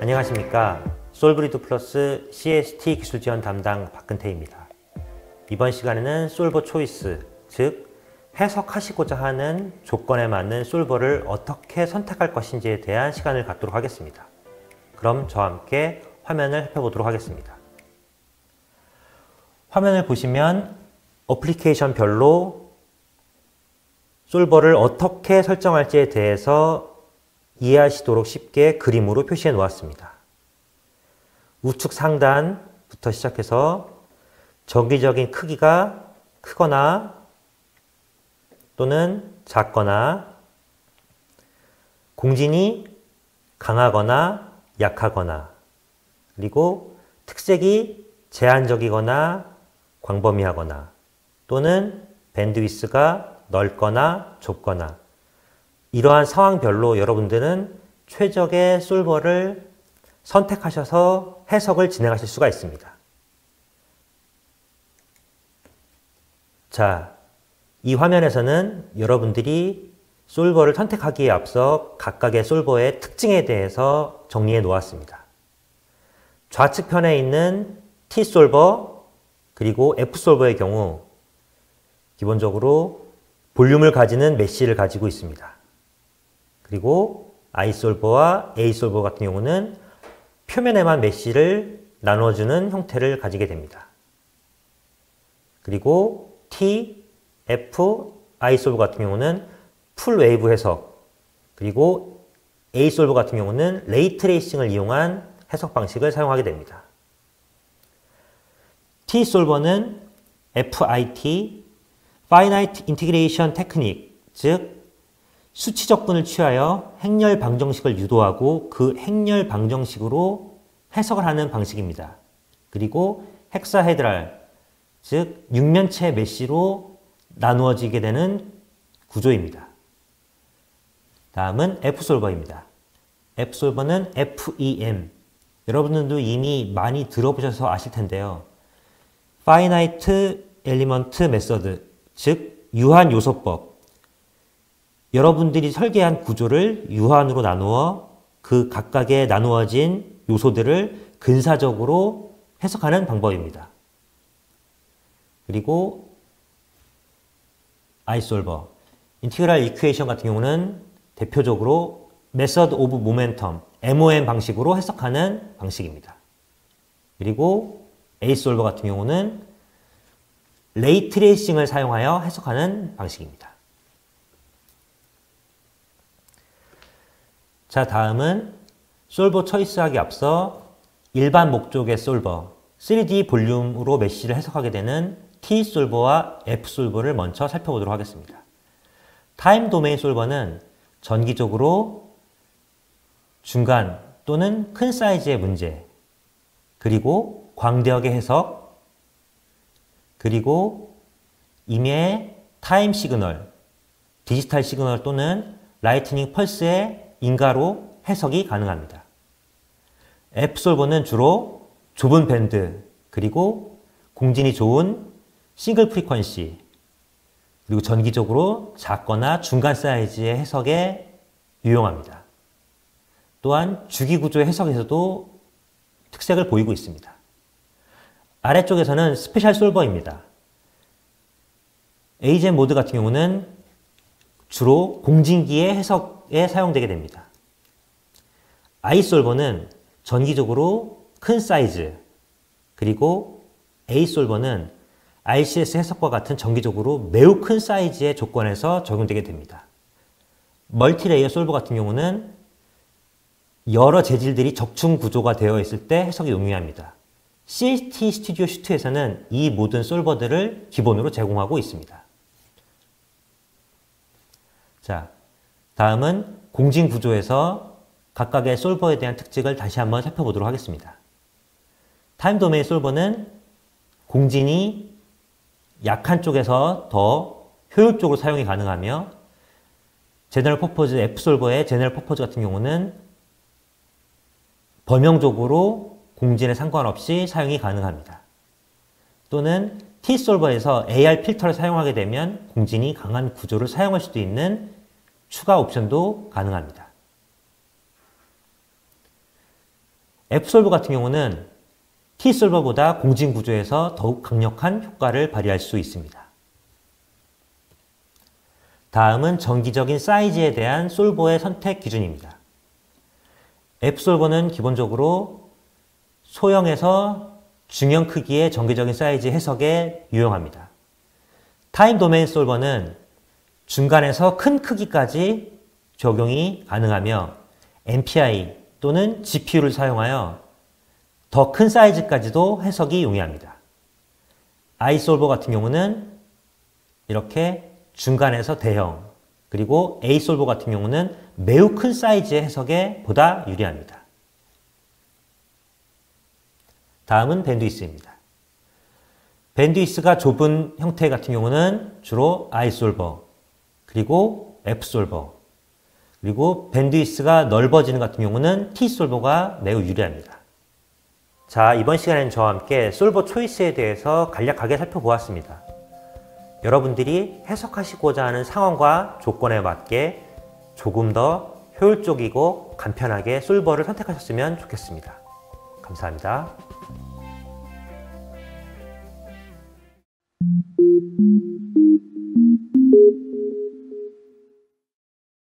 안녕하십니까. 솔브리드 플러스 CST 기술 지원 담당 박근태입니다. 이번 시간에는 솔버 초이스, 즉 해석하시고자 하는 조건에 맞는 솔버를 어떻게 선택할 것인지에 대한 시간을 갖도록 하겠습니다. 그럼 저와 함께 화면을 살펴보도록 하겠습니다. 화면을 보시면 어플리케이션별로 솔버를 어떻게 설정할지에 대해서 이해하시도록 쉽게 그림으로 표시해 놓았습니다. 우측 상단부터 시작해서 정기적인 크기가 크거나 또는 작거나 공진이 강하거나 약하거나 그리고 특색이 제한적이거나 광범위하거나 또는 밴드위스가 넓거나 좁거나 이러한 상황별로 여러분들은 최적의 솔버를 선택하셔서 해석을 진행하실 수가 있습니다. 자, 이 화면에서는 여러분들이 솔버를 선택하기에 앞서 각각의 솔버의 특징에 대해서 정리해 놓았습니다. 좌측편에 있는 T솔버 그리고 F솔버의 경우 기본적으로 볼륨을 가지는 mesh를 가지고 있습니다. 그리고 I솔버와 A솔버 같은 경우는 표면에만 mesh를 나눠주는 형태를 가지게 됩니다. 그리고 T, F, I solver 같은 경우는 full wave 해석 그리고 A solver 같은 경우는 ray tracing을 이용한 해석 방식을 사용하게 됩니다. T솔버는 FIT, Finite Integration Technique, 즉 수치 적 분을 취하여 행렬 방정식을 유도하고 그 행렬 방정식으로 해석을 하는 방식입니다. 그리고 헥사헤드랄, 즉 육면체 메쉬로 나누어지게 되는 구조입니다. 다음은 F솔버입니다. F솔버는 FEM. 여러분들도 이미 많이 들어보셔서 아실 텐데요. Finite Element Method, 즉 유한 요소법. 여러분들이 설계한 구조를 유한으로 나누어 그 각각의 나누어진 요소들을 근사적으로 해석하는 방법입니다. 그리고 아이솔버, 인티그랄 이퀘이션 같은 경우는 대표적으로 method of momentum, MOM 방식으로 해석하는 방식입니다. 그리고 A solver 같은 경우는 ray tracing을 사용하여 해석하는 방식입니다. 자, 다음은 solver choice하기 앞서 일반 목적의 solver, 3D 볼륨으로 mesh를 해석하게 되는 T 솔버와 F 솔버를 먼저 살펴보도록 하겠습니다. time domain solver는 전기적으로 중간 또는 큰 사이즈의 문제, 그리고 광대역의 해석, 그리고 임의 time signal, digital signal 또는 lightning pulse의 인가로 해석이 가능합니다. F solver는 주로 좁은 밴드 그리고 공진이 좋은 single frequency 그리고 전기적으로 작거나 중간 사이즈의 해석에 유용합니다. 또한 주기구조 해석에서도 특색을 보이고 있습니다. 아래쪽에서는 special solver입니다. eigen mode 같은 경우는 주로 공진기의 해석 에 사용되게 됩니다. I solver는 전기적으로 큰 사이즈 그리고 A솔버는 RCS 해석과 같은 전기적으로 매우 큰 사이즈의 조건에서 적용되게 됩니다. multilayer solver 같은 경우는 여러 재질들이 적층 구조가 되어 있을 때 해석이 용이합니다. CST 스튜디오 슈트에서는 이 모든 solver들을 기본으로 제공하고 있습니다. 자, 다음은 공진 구조에서 각각의 solver에 대한 특징을 다시 한번 살펴보도록 하겠습니다. time domain solver는 공진이 약한 쪽에서 더 효율적으로 사용이 가능하며 제너럴 퍼포즈 F 솔버의 제너럴 퍼포즈 같은 경우는 범용적으로 공진에 상관없이 사용이 가능합니다. 또는 T솔버에서 AR 필터를 사용하게 되면 공진이 강한 구조를 사용할 수도 있는 추가 옵션도 가능합니다. F솔버 같은 경우는 T솔버보다 공진 구조에서 더욱 강력한 효과를 발휘할 수 있습니다. 다음은 정기적인 사이즈에 대한 솔버의 선택 기준입니다. F솔버는 기본적으로 소형에서 중형 크기의 정기적인 사이즈 해석에 유용합니다. time domain solver는 중간에서 큰 크기까지 적용이 가능하며 MPI 또는 GPU를 사용하여 더 큰 사이즈까지도 해석이 용이합니다. I solver 같은 경우는 이렇게 중간에서 대형 그리고 A solver 같은 경우는 매우 큰 사이즈의 해석에 보다 유리합니다. 다음은 밴드위스입니다. 밴드위스가 좁은 형태 같은 경우는 주로 아이솔버 그리고 F솔버 그리고 밴드위스가 넓어지는 같은 경우는 T솔버가 매우 유리합니다. 자 이번 시간에는 저와 함께 솔버 초이스에 대해서 간략하게 살펴보았습니다. 여러분들이 해석하시고자 하는 상황과 조건에 맞게 조금 더 효율적이고 간편하게 솔버를 선택하셨으면 좋겠습니다. 감사합니다.